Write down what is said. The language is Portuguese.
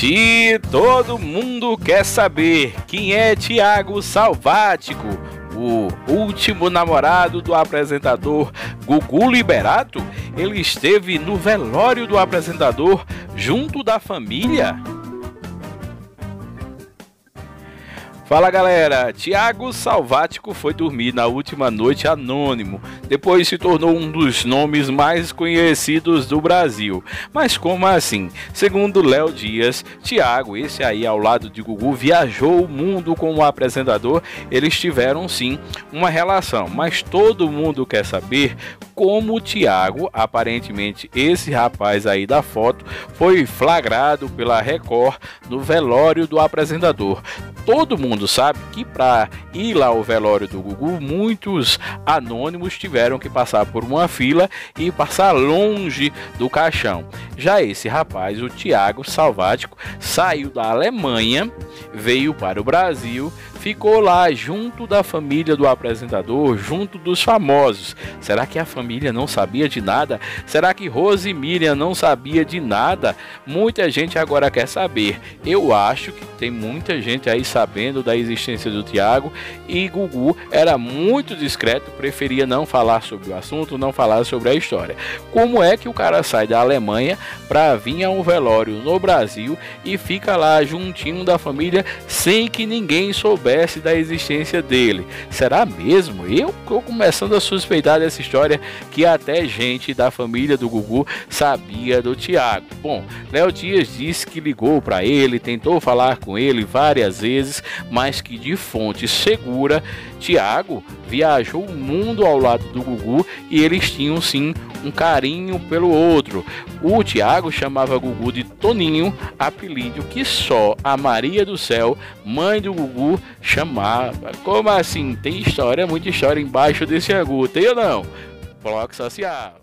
Gente, todo mundo quer saber quem é Tiago Salvático, o último namorado do apresentador Gugu Liberato. Ele esteve no velório do apresentador junto da família. Fala galera, Tiago Salvático foi dormir na última noite anônimo, depois se tornou um dos nomes mais conhecidos do Brasil. Mas como assim? Segundo Léo Dias, Tiago, esse aí ao lado de Gugu, viajou o mundo como apresentador, eles tiveram sim uma relação, mas todo mundo quer saber como o Tiago, aparentemente esse rapaz aí da foto, foi flagrado pela Record no velório do apresentador todo mundo sabe que para ir lá ao velório do Gugu, muitos anônimos tiveram que passar por uma fila e passar longe do caixão. Já esse rapaz, o Tiago Salvático, saiu da Alemanha, veio para o Brasil, ficou lá junto da família do apresentador, junto dos famosos. Será que a família não sabia de nada? Será que Rose Miriam não sabia de nada? Muita gente agora quer saber. Eu acho que tem muita gente aí sabendo da existência do Tiago e Gugu era muito discreto, preferia não falar sobre o assunto, não falar sobre a história. Como é que o cara sai da Alemanha para vir a um velório no Brasil e fica lá juntinho da família sem que ninguém soubesse da existência dele? Será mesmo? Eu estou começando a suspeitar dessa história que até gente da família do Gugu sabia do Tiago. Bom, Léo Dias disse que ligou para ele, tentou falar com ele várias vezes, mas que de fonte segura, Tiago viajou o mundo ao lado do Gugu e eles tinham sim um carinho pelo outro. O Tiago chamava Gugu de Toninho, apelido que só a Maria do Céu, mãe do Gugu, chamava. Como assim? Tem história, muita história embaixo desse agu, tem ou não? Bloco Social.